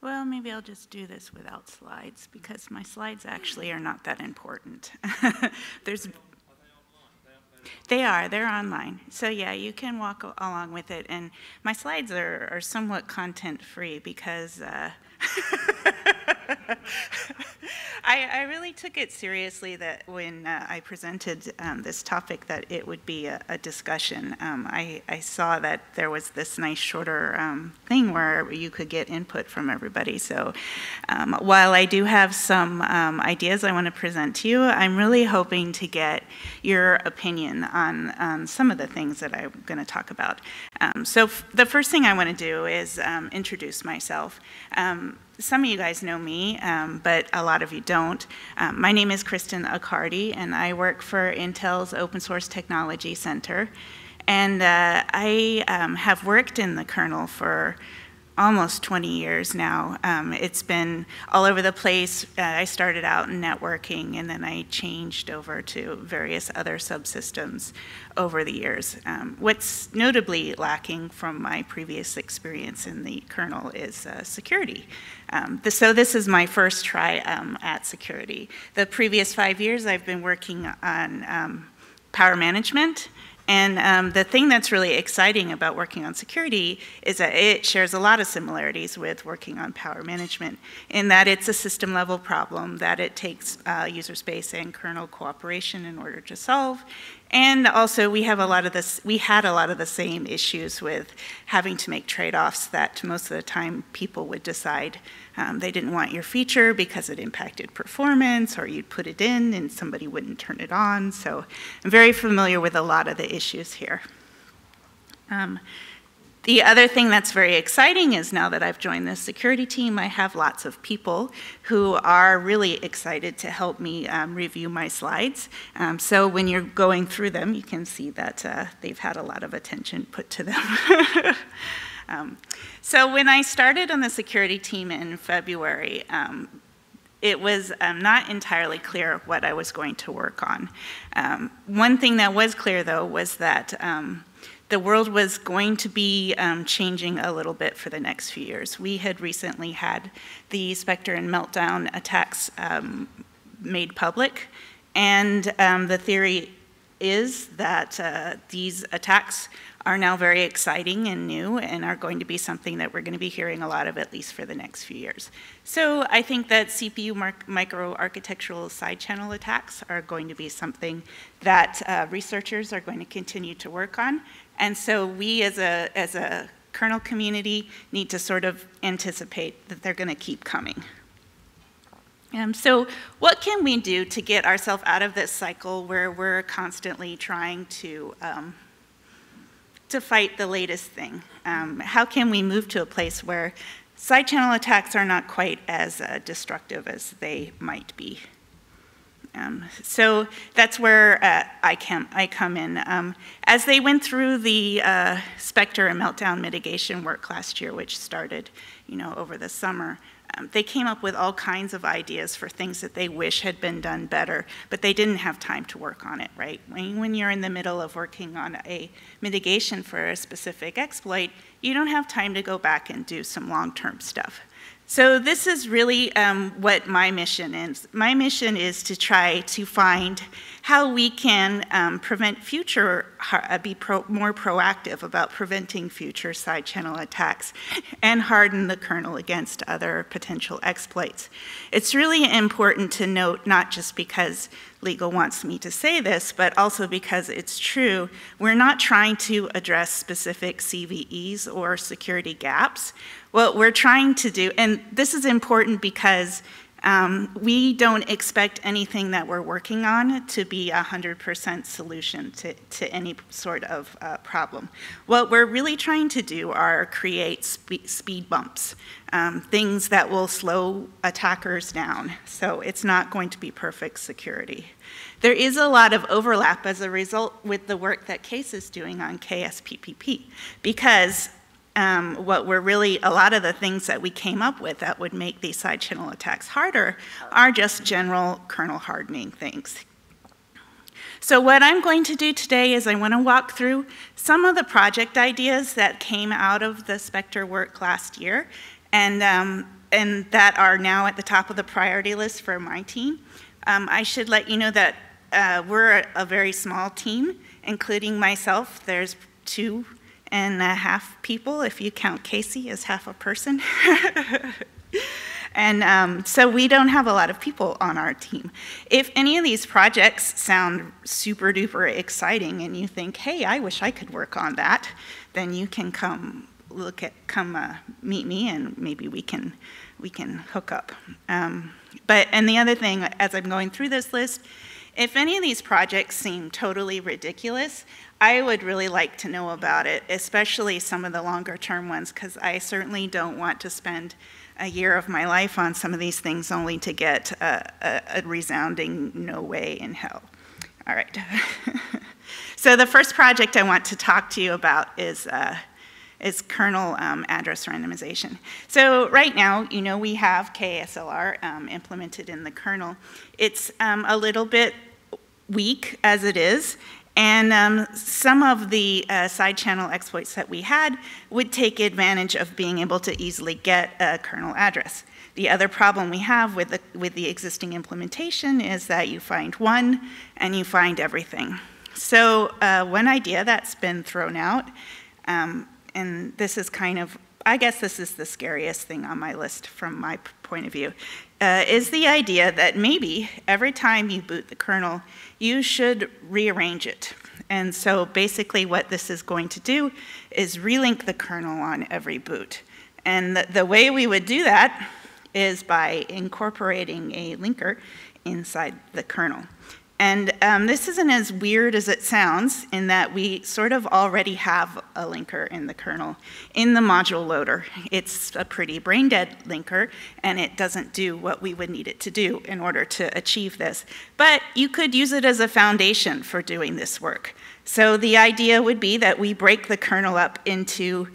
Well, maybe I'll just do this without slides because my slides actually are not that important. There's they are. They're online. So yeah, you can walk along with it. And my slides are, are somewhat content free because uh, I, I, really took it seriously that when uh, I presented um, this topic that it would be a, a discussion. Um, I, I, saw that there was this nice shorter um, thing where you could get input from everybody. So um, while I do have some um, ideas I want to present to you, I'm really hoping to get your opinion on, on some of the things that I'm going to talk about. Um, so the first thing I want to do is introduce myself. Um, some of you guys know me, um, but a lot of you don't. Um, my name is Kristen Accardi, and I work for Intel's Open Source Technology Center. And uh, I um, have worked in the kernel for almost 20 years now. Um, it's been all over the place. Uh, I started out in networking and then I changed over to various other subsystems over the years. Um, what's notably lacking from my previous experience in the kernel is uh, security. Um, the, so this is my first try um, at security. The previous five years I've been working on um, power management and um, the thing that's really exciting about working on security is that it shares a lot of similarities with working on power management in that it's a system level problem that it takes uh, user space and kernel cooperation in order to solve. And also we have a lot of this, we had a lot of the same issues with having to make trade-offs that most of the time people would decide um, they didn't want your feature because it impacted performance or you'd put it in and somebody wouldn't turn it on. So I'm very familiar with a lot of the issues here. Um, the other thing that's very exciting is now that I've joined the security team, I have lots of people who are really excited to help me um, review my slides. Um, so when you're going through them, you can see that uh, they've had a lot of attention put to them. um, so when I started on the security team in February, um, it was um, not entirely clear what I was going to work on. Um, one thing that was clear, though, was that um, the world was going to be um, changing a little bit for the next few years. We had recently had the Spectre and Meltdown attacks um, made public, and um, the theory is that uh, these attacks are now very exciting and new and are going to be something that we're going to be hearing a lot of at least for the next few years. So I think that CPU microarchitectural side channel attacks are going to be something that uh, researchers are going to continue to work on and so we as a, as a kernel community need to sort of anticipate that they're going to keep coming. Um, so what can we do to get ourselves out of this cycle where we're constantly trying to, um, to fight the latest thing? Um, how can we move to a place where side channel attacks are not quite as uh, destructive as they might be? Um, so that's where uh, I, can, I come in. Um, as they went through the uh, Spectre and Meltdown mitigation work last year, which started you know, over the summer, um, they came up with all kinds of ideas for things that they wish had been done better, but they didn't have time to work on it, right? When, when you're in the middle of working on a mitigation for a specific exploit, you don't have time to go back and do some long-term stuff. So this is really um, what my mission is. My mission is to try to find how we can um, prevent future, uh, be pro more proactive about preventing future side channel attacks and harden the kernel against other potential exploits. It's really important to note, not just because legal wants me to say this, but also because it's true, we're not trying to address specific CVEs or security gaps. What we're trying to do, and this is important because um, we don't expect anything that we're working on to be a 100% solution to, to any sort of uh, problem. What we're really trying to do are create spe speed bumps, um, things that will slow attackers down. So it's not going to be perfect security. There is a lot of overlap as a result with the work that Kees is doing on KSPP because um, what were really a lot of the things that we came up with that would make these side channel attacks harder are just general kernel hardening things. So what I'm going to do today is I want to walk through some of the project ideas that came out of the Spectre work last year and um, and that are now at the top of the priority list for my team. Um, I should let you know that uh, we're a, a very small team, including myself. There's two and a half people, if you count Casey as half a person. and um, so we don't have a lot of people on our team. If any of these projects sound super duper exciting and you think, hey, I wish I could work on that, then you can come look at, come uh, meet me and maybe we can, we can hook up. Um, but, and the other thing, as I'm going through this list, if any of these projects seem totally ridiculous, I would really like to know about it, especially some of the longer term ones, because I certainly don't want to spend a year of my life on some of these things only to get a, a, a resounding no way in hell. All right. so the first project I want to talk to you about is, uh, is kernel um, address randomization. So right now, you know, we have KASLR um, implemented in the kernel. It's um, a little bit weak as it is, and um, some of the uh, side channel exploits that we had would take advantage of being able to easily get a kernel address. The other problem we have with the, with the existing implementation is that you find one and you find everything. So uh, one idea that's been thrown out, um, and this is kind of, I guess this is the scariest thing on my list from my point of view, uh, is the idea that maybe every time you boot the kernel, you should rearrange it. And so basically what this is going to do is relink the kernel on every boot. And the, the way we would do that is by incorporating a linker inside the kernel. And um, this isn't as weird as it sounds in that we sort of already have a linker in the kernel in the module loader. It's a pretty brain dead linker and it doesn't do what we would need it to do in order to achieve this. But you could use it as a foundation for doing this work. So the idea would be that we break the kernel up into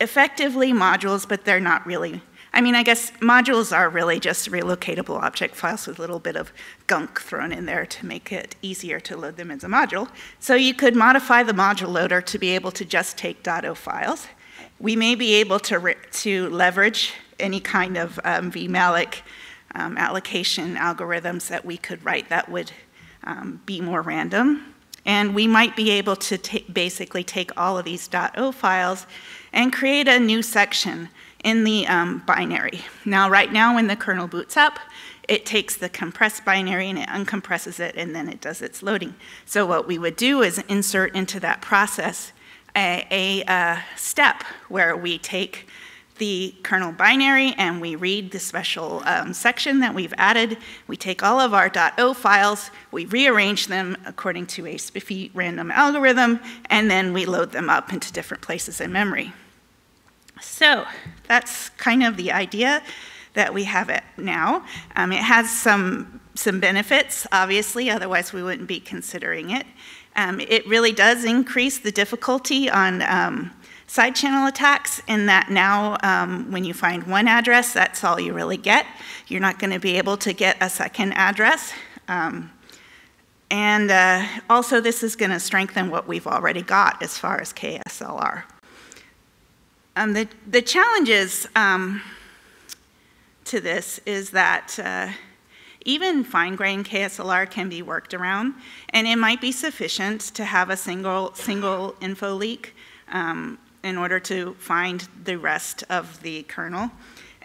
effectively modules, but they're not really I mean, I guess modules are really just relocatable object files with a little bit of gunk thrown in there to make it easier to load them as a module. So you could modify the module loader to be able to just take .o files. We may be able to, to leverage any kind of um, vmalloc um, allocation algorithms that we could write that would um, be more random. And we might be able to basically take all of these .o files and create a new section in the um, binary. Now, right now, when the kernel boots up, it takes the compressed binary and it uncompresses it, and then it does its loading. So what we would do is insert into that process a, a, a step where we take the kernel binary and we read the special um, section that we've added. We take all of our .o files, we rearrange them according to a spiffy random algorithm, and then we load them up into different places in memory. So that's kind of the idea that we have it now. Um, it has some, some benefits, obviously, otherwise we wouldn't be considering it. Um, it really does increase the difficulty on um, side channel attacks in that now um, when you find one address, that's all you really get. You're not going to be able to get a second address. Um, and uh, also this is going to strengthen what we've already got as far as KASLR. Um, the, the challenges um, to this is that uh, even fine-grained KASLR can be worked around, and it might be sufficient to have a single, single info leak um, in order to find the rest of the kernel.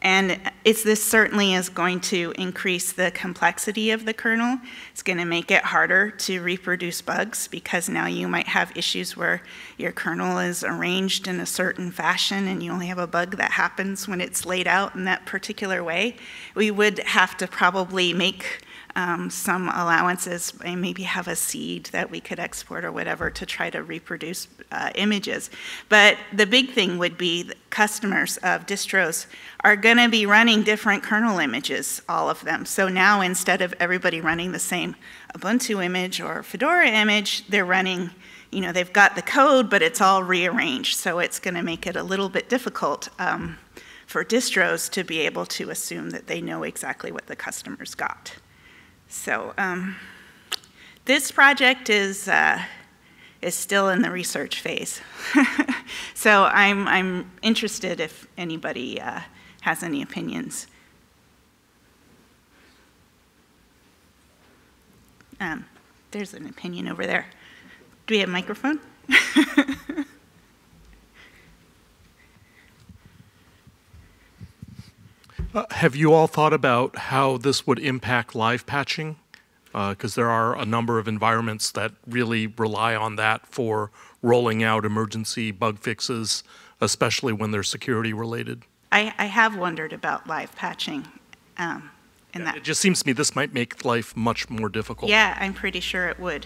And it's, this certainly is going to increase the complexity of the kernel. It's going to make it harder to reproduce bugs because now you might have issues where your kernel is arranged in a certain fashion and you only have a bug that happens when it's laid out in that particular way. We would have to probably make um, some allowances and maybe have a seed that we could export or whatever to try to reproduce uh, images. But the big thing would be customers of distros are going to be running different kernel images, all of them. So now instead of everybody running the same Ubuntu image or Fedora image, they're running you know, they've got the code, but it's all rearranged. So it's going to make it a little bit difficult um, for distros to be able to assume that they know exactly what the customers got. So um, this project is, uh, is still in the research phase. so I'm, I'm interested if anybody uh, has any opinions. Um, there's an opinion over there. Do we have a microphone? Uh, have you all thought about how this would impact live patching? Because uh, there are a number of environments that really rely on that for rolling out emergency bug fixes, especially when they're security related. I, I have wondered about live patching. Um, and that, it just seems to me this might make life much more difficult. Yeah, I'm pretty sure it would.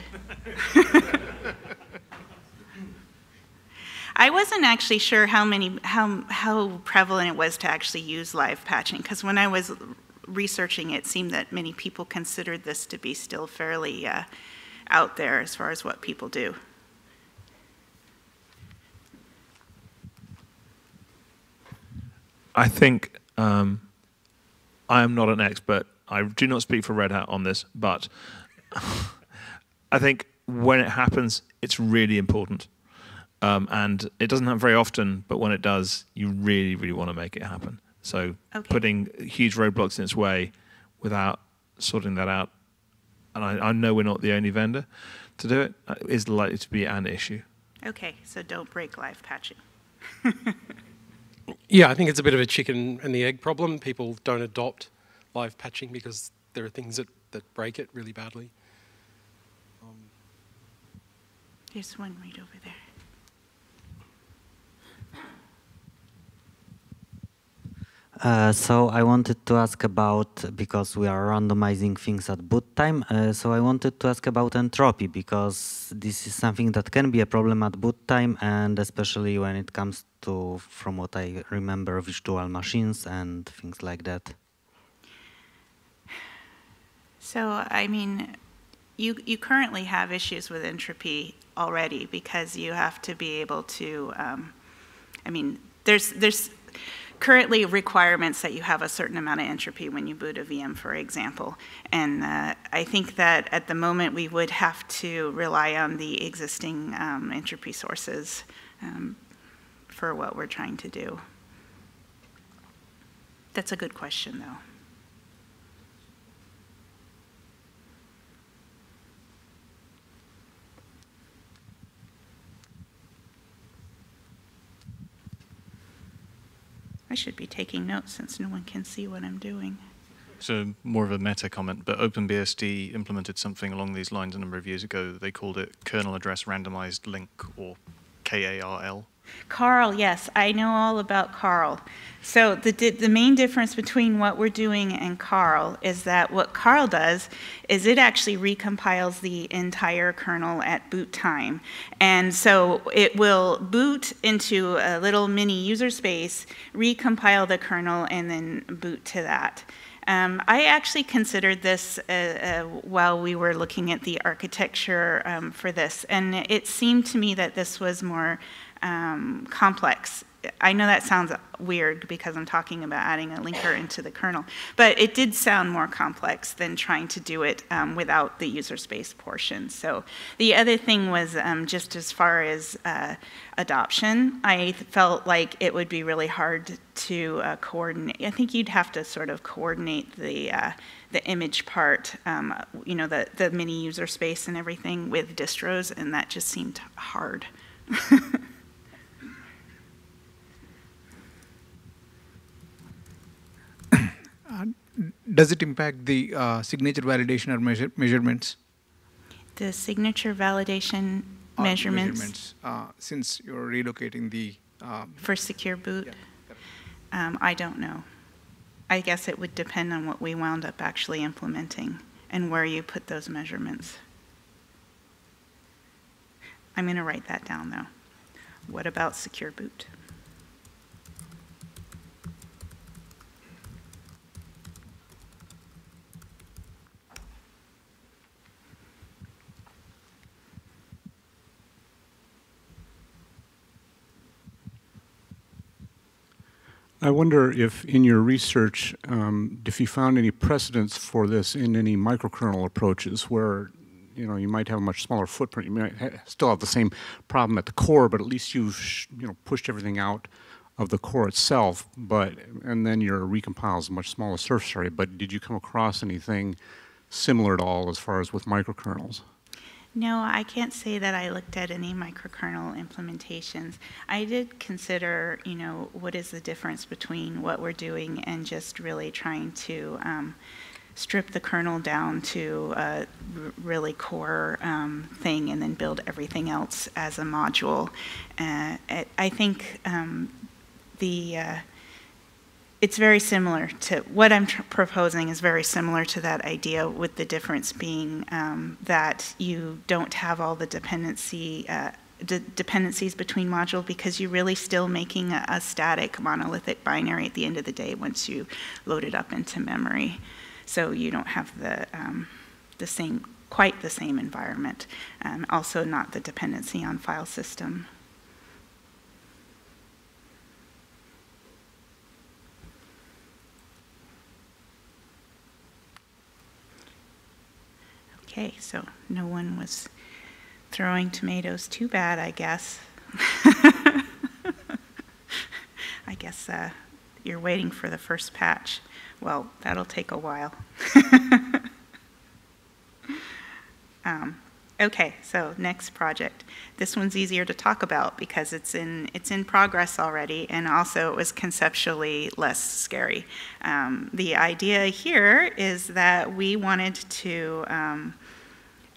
I wasn't actually sure how many how how prevalent it was to actually use live patching because when I was researching it, seemed that many people considered this to be still fairly uh, out there as far as what people do. I think um, I am not an expert. I do not speak for Red Hat on this, but I think when it happens, it's really important. Um, and it doesn't happen very often, but when it does, you really, really want to make it happen. So okay. putting huge roadblocks in its way without sorting that out, and I, I, know we're not the only vendor to do it, uh, likely to be an issue. Okay, so don't break live patching. yeah, I think it's a bit of a chicken and the egg problem. People don't adopt live patching because there are things that, that break it really badly. Um, There's one right over there. Uh, so I wanted to ask about, because we are randomizing things at boot time, uh, so I wanted to ask about entropy, because this is something that can be a problem at boot time, and especially when it comes to, from what I remember, virtual machines and things like that. So, I mean, you, you currently have issues with entropy already because you have to be able to, um, I mean, there's, there's currently requirements that you have a certain amount of entropy when you boot a VM, for example. And uh, I think that at the moment we would have to rely on the existing um, entropy sources um, for what we're trying to do. That's a good question, though. I should be taking notes since no one can see what I'm doing. So more of a meta comment, but OpenBSD implemented something along these lines a number of years ago. They called it kernel address randomized link, or KARL. Karl, yes, I know all about KARL. So the, the main difference between what we're doing and KARL is that what KARL does is it actually recompiles the entire kernel at boot time. And so it will boot into a little mini user space, recompile the kernel, and then boot to that. Um, I actually considered this uh, uh, while we were looking at the architecture um, for this, and it seemed to me that this was more um, complex. I know that sounds weird because I'm talking about adding a linker into the kernel, but it did sound more complex than trying to do it um, without the user space portion. So the other thing was um, just as far as uh, adoption, I felt like it would be really hard to uh, coordinate. I think you'd have to sort of coordinate the uh, the image part, um, you know, the the mini user space and everything with distros, and that just seemed hard. does it impact the uh, signature validation or measure measurements? The signature validation measurements? measurements uh, since you're relocating the... Um, For secure boot? Yeah, um, I don't know. I guess it would depend on what we wound up actually implementing and where you put those measurements. I'm going to write that down, though. What about secure boot? I wonder if in your research, um, if you found any precedents for this in any microkernel approaches where you know you might have a much smaller footprint, you might ha still have the same problem at the core, but at least you've you know pushed everything out of the core itself, but and then your recompiles a much smaller surface area. But did you come across anything similar at all as far as with microkernels? No, I can't say that I looked at any microkernel implementations. I did consider, you know, what is the difference between what we're doing and just really trying to um, strip the kernel down to a really core um, thing and then build everything else as a module. Uh, I think um, the uh, it's very similar to what I'm proposing is very similar to that idea with the difference being um, that you don't have all the dependency uh, dependencies between modules because you're really still making a, a, static monolithic binary at the end of the day once you load it up into memory. So you don't have the, um, the same, quite the same environment. Um, also not the dependency on file system. Okay, so no one was throwing tomatoes too bad, I guess. I guess uh, you're waiting for the first patch. Well, that'll take a while. um, okay, so next project. This one's easier to talk about because it's in it's in progress already, and also it was conceptually less scary. Um, the idea here is that we wanted to um,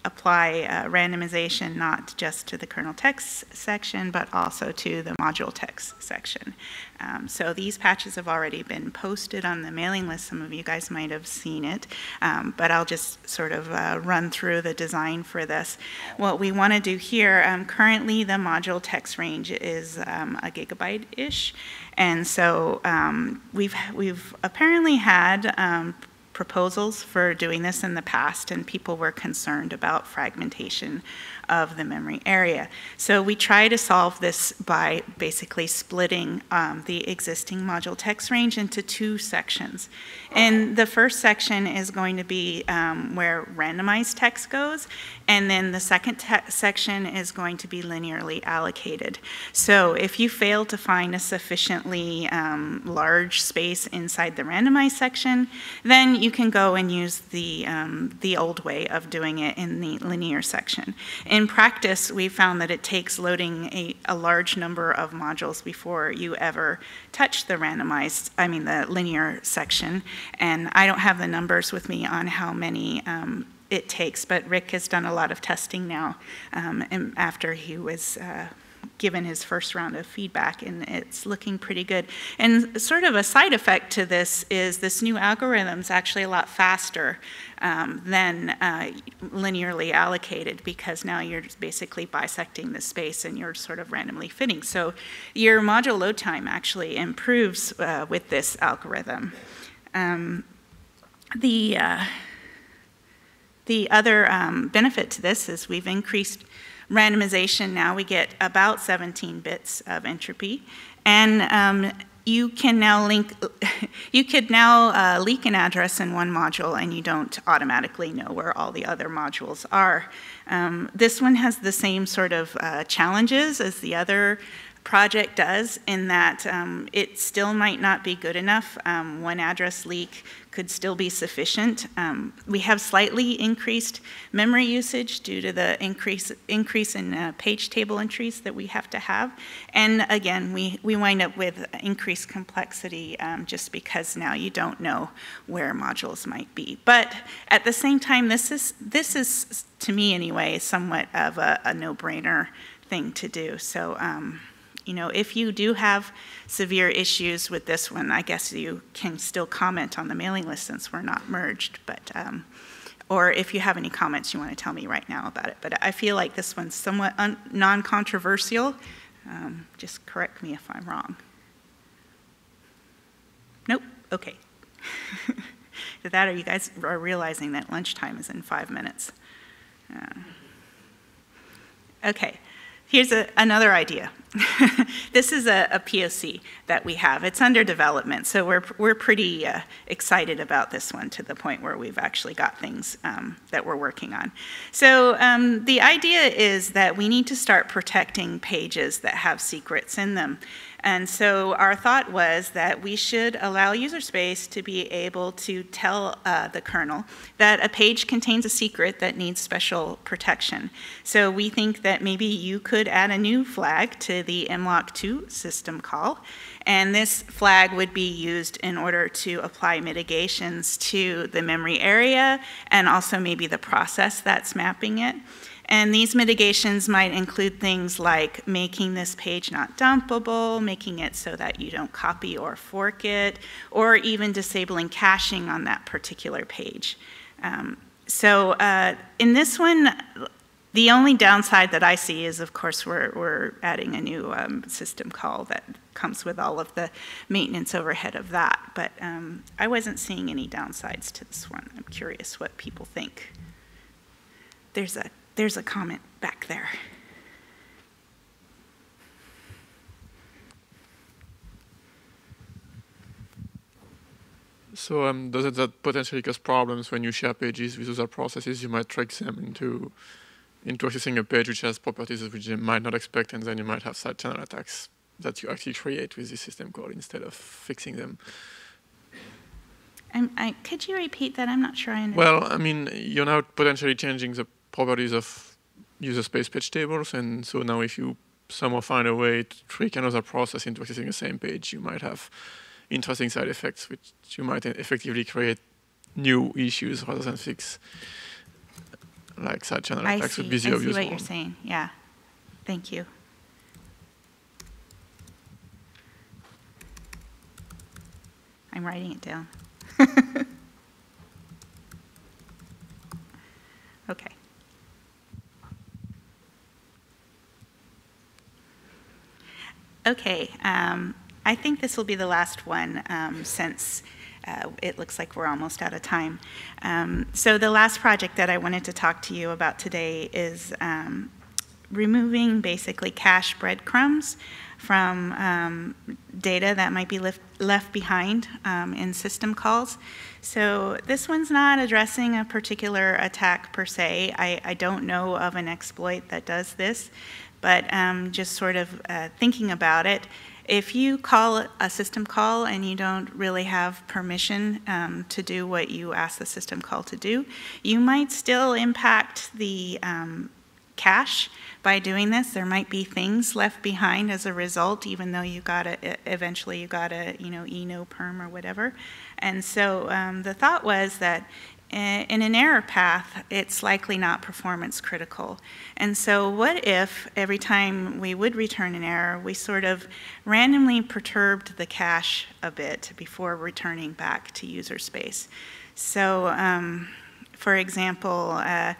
apply uh, randomization not just to the kernel text section, but also to the module text section. Um, so these patches have already been posted on the mailing list. Some of you guys might have seen it, um, but I'll just sort of uh, run through the design for this. What we want to do here, um, currently the module text range is um, a gigabyte-ish, and so um, we've, we've apparently had um, proposals for doing this in the past, and people were concerned about fragmentation of the memory area. So we try to solve this by basically splitting um, the existing module text range into two sections. And the first section is going to be um, where randomized text goes, and then the second section is going to be linearly allocated. So if you fail to find a sufficiently um, large space inside the randomized section, then you can go and use the, um, the old way of doing it in the linear section. In practice, we found that it takes loading a, a large number of modules before you ever touch the randomized, I mean the linear section, and I don't have the numbers with me on how many um, it takes, but Rick has done a lot of testing now um, after he was uh, given his first round of feedback, and it's looking pretty good. And sort of a side effect to this is this new algorithm is actually a lot faster um, than uh, linearly allocated because now you're basically bisecting the space and you're sort of randomly fitting. So your module load time actually improves uh, with this algorithm. Um, the uh, the other um, benefit to this is we've increased randomization. Now we get about 17 bits of entropy. And um, you can now link, you could now uh, leak an address in one module and you don't automatically know where all the other modules are. Um, this one has the same sort of uh, challenges as the other project does in that um, it still might not be good enough. Um, one address leak could still be sufficient. Um, we have slightly increased memory usage due to the increase, increase in uh, page table entries that we have to have. And again, we, we wind up with increased complexity um, just because now you don't know where modules might be. But at the same time, this is, this is to me anyway, somewhat of a, a no-brainer thing to do. So um, you know, if you do have severe issues with this one, I guess you can still comment on the mailing list since we're not merged, but, um, or if you have any comments you want to tell me right now about it. But I feel like this one's somewhat non-controversial. Um, just correct me if I'm wrong. Nope, okay. that or you guys are realizing that lunchtime is in five minutes. Uh, okay, here's a, another idea. this is a, a, POC that we have. It's under development, so we're, we're pretty uh, excited about this one to the point where we've actually got things um, that we're working on. So um, the idea is that we need to start protecting pages that have secrets in them. And so our thought was that we should allow user space to be able to tell uh, the kernel that a page contains a secret that needs special protection. So we think that maybe you could add a new flag to the mlock2 system call, and this flag would be used in order to apply mitigations to the memory area and also maybe the process that's mapping it. And these mitigations might include things like making this page not dumpable, making it so that you don't copy or fork it, or even disabling caching on that particular page. Um, so uh, in this one, the only downside that I see is, of course, we're, we're adding a new um, system call that comes with all of the maintenance overhead of that. But um, I wasn't seeing any downsides to this one. I'm curious what people think. There's a there's a comment back there. So um, does it that potentially cause problems when you share pages with other processes? You might trick them into into accessing a page which has properties which they might not expect, and then you might have side channel attacks that you actually create with the system call instead of fixing them. I, could you repeat that? I'm not sure I understand. Well, I mean, you're now potentially changing the properties of user space page tables. And so now if you somehow find a way to trick another process into accessing the same page, you might have interesting side effects, which you might effectively create new issues rather than fix like side channel I attacks see. would be the I see what one. you're saying. Yeah. Thank you. I'm writing it down. okay. Okay, um, I think this will be the last one um, since uh, it looks like we're almost out of time. Um, so the last project that I wanted to talk to you about today is um, removing basically cache breadcrumbs from um, data that might be left, left behind um, in system calls. So this one's not addressing a particular attack per se. I, I don't know of an exploit that does this, but um, just sort of uh, thinking about it, if you call a system call and you don't really have permission um, to do what you ask the system call to do, you might still impact the um, cache by doing this. There might be things left behind as a result, even though you got a, eventually you got a, you know, eno perm or whatever. And so um, the thought was that in an error path, it's likely not performance critical. And so, what if every time we would return an error, we sort of randomly perturbed the cache a bit before returning back to user space? So, um, for example, uh,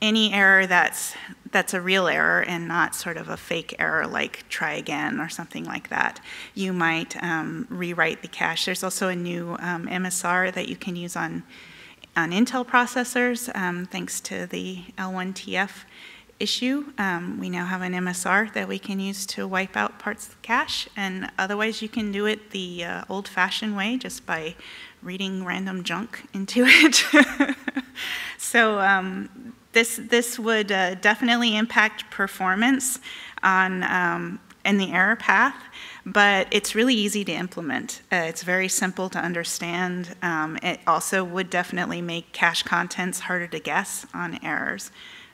any error that's that's a real error and not sort of a fake error like try again or something like that. You might um, rewrite the cache. There's also a new um, MSR that you can use on on Intel processors, um, thanks to the L1TF issue. Um, we now have an MSR that we can use to wipe out parts of the cache, and otherwise you can do it the uh, old-fashioned way, just by reading random junk into it. so um, this, this would uh, definitely impact performance on um, in the error path, but it's really easy to implement. Uh, it's very simple to understand. Um, it also would definitely make cache contents harder to guess on errors.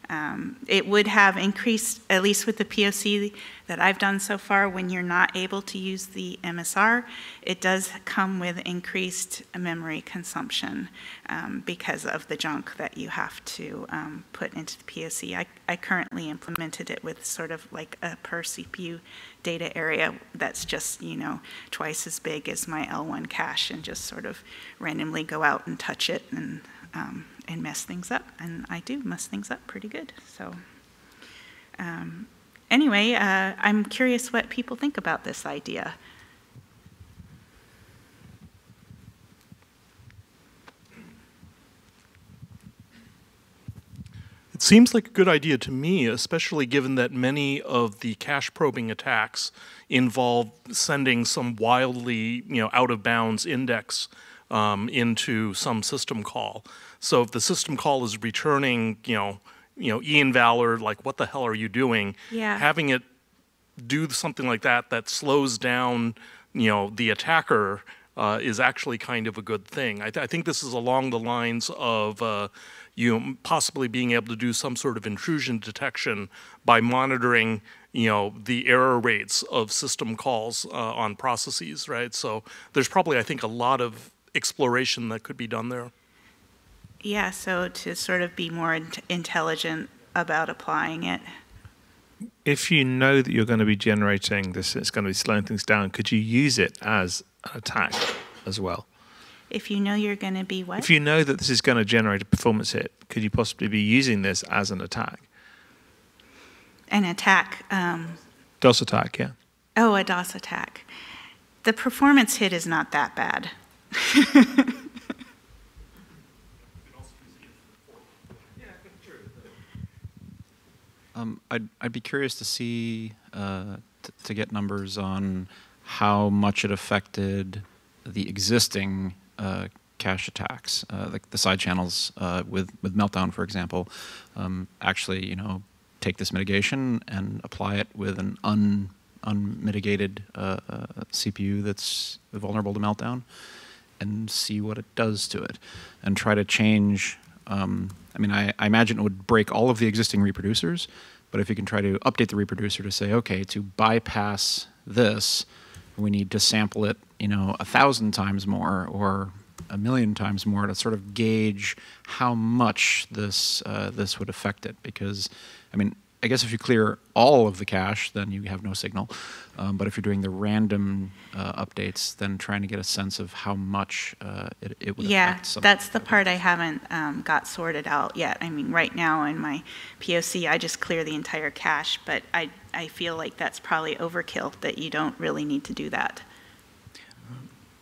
Um, it would have increased, at least with the POC that I've done so far, when you're not able to use the MSR, it does come with increased memory consumption um, because of the junk that you have to um, put into the POC. I, I currently implemented it with sort of like a per CPU data area that's just, you know, twice as big as my L1 cache and just sort of randomly go out and touch it and um, and mess things up. And I do mess things up pretty good. So um, anyway, uh, I'm curious what people think about this idea. It seems like a good idea to me, especially given that many of the cache probing attacks involve sending some wildly, you know, out of bounds index um, into some system call. So if the system call is returning, you know, you know, EINVAL, like, what the hell are you doing? Yeah. Having it do something like that that slows down, you know, the attacker uh, is actually kind of a good thing. I, th I, think this is along the lines of uh, you know, possibly being able to do some sort of intrusion detection by monitoring you know the error rates of system calls uh, on processes, right? So there's probably I think a lot of exploration that could be done there. Yeah, so to sort of be more in intelligent about applying it. If you know that you're going to be generating this, it's going to be slowing things down, could you use it as an attack as well? If you know you're going to be what? If you know that this is going to generate a performance hit, could you possibly be using this as an attack? An attack. Um, DOS attack, yeah. Oh, a DOS attack. The performance hit is not that bad. Um, I'd, I'd be curious to see, uh, to get numbers on how much it affected the existing uh, cache attacks, uh, like the side channels uh, with, with Meltdown, for example, um, actually, you know, take this mitigation and apply it with an un, unmitigated uh, uh, CPU that's vulnerable to Meltdown and see what it does to it and try to change um, I mean, I, I, imagine it would break all of the existing reproducers, but if you can try to update the reproducer to say, okay, to bypass this, we need to sample it, you know, a thousand times more or a million times more to sort of gauge how much this uh, this would affect it. Because, I mean, I guess if you clear all of the cache, then you have no signal. Um, but if you're doing the random uh, updates, then trying to get a sense of how much uh, it, it, would yeah, affect. Yeah, that's the part I haven't um, got sorted out yet. I mean, right now in my POC, I just clear the entire cache, but I, I feel like that's probably overkill, that you don't really need to do that.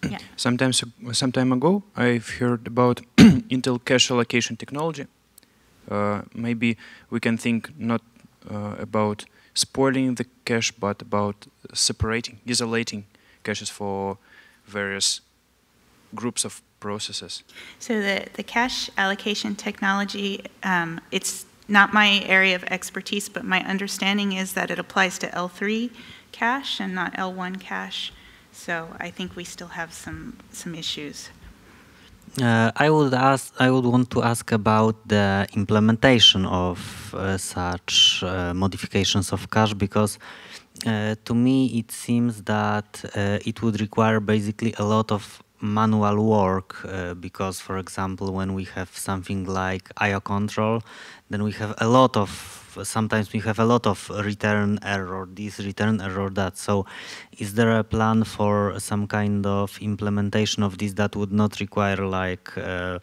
Yeah. Sometimes, some time ago, I've heard about Intel cache allocation technology. Uh, maybe we can think not about spoiling the cache, but about separating, isolating caches for various groups of processes. So the, the cache allocation technology, um, it's not my area of expertise, but my understanding is that it applies to L3 cache and not L1 cache. So I think we still have some, some issues. Uh, I would ask. I would want to ask about the implementation of uh, such uh, modifications of cache because, uh, to me, it seems that uh, it would require basically a lot of manual work uh, because, for example, when we have something like IO control, then we have a lot of sometimes we have a lot of return error, this return error, that. So is there a plan for some kind of implementation of this that would not require like uh,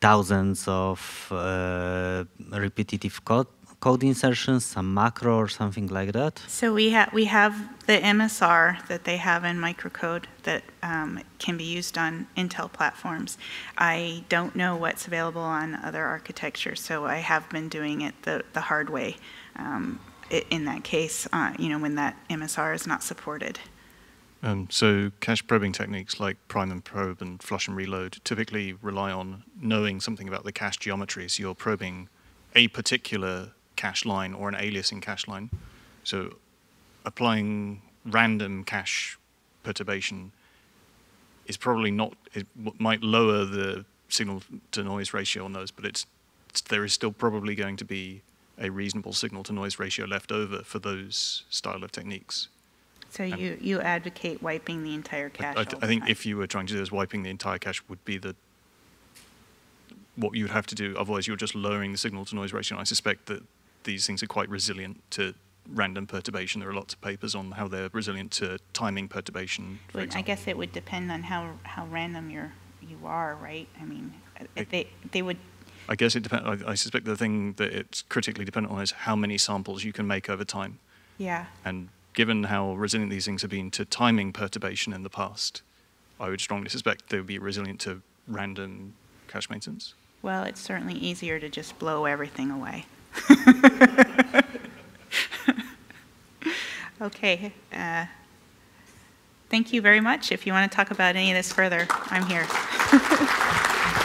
thousands of uh, repetitive code? Code insertions, some macro or something like that? So we have we have the MSR that they have in microcode that um, can be used on Intel platforms. I don't know what's available on other architectures, so I have been doing it the the hard way. Um, in that case, uh, you know, when that MSR is not supported. Um, so cache probing techniques like prime and probe and flush and reload typically rely on knowing something about the cache geometry. So you're probing a particular cache line or an aliasing cache line. So applying random cache perturbation is probably not, it might lower the signal to noise ratio on those, but it's, it's, there is still probably going to be a reasonable signal to noise ratio left over for those style of techniques. So you, you advocate wiping the entire cache? I, I, I think if you were trying to do this, wiping the entire cache would be the what you'd have to do. Otherwise, you're just lowering the signal to noise ratio. And I suspect that these things are quite resilient to random perturbation. There are lots of papers on how they're resilient to timing perturbation. I guess it would depend on how how random you're you are, right? I mean, uh, it, they they would. I guess it depends. I, I, suspect the thing that it's critically dependent on is how many samples you can make over time. Yeah. And given how resilient these things have been to timing perturbation in the past, I would strongly suspect they would be resilient to random cache maintenance. Well, it's certainly easier to just blow everything away. okay. Uh, thank you very much. If you want to talk about any of this further, I'm here.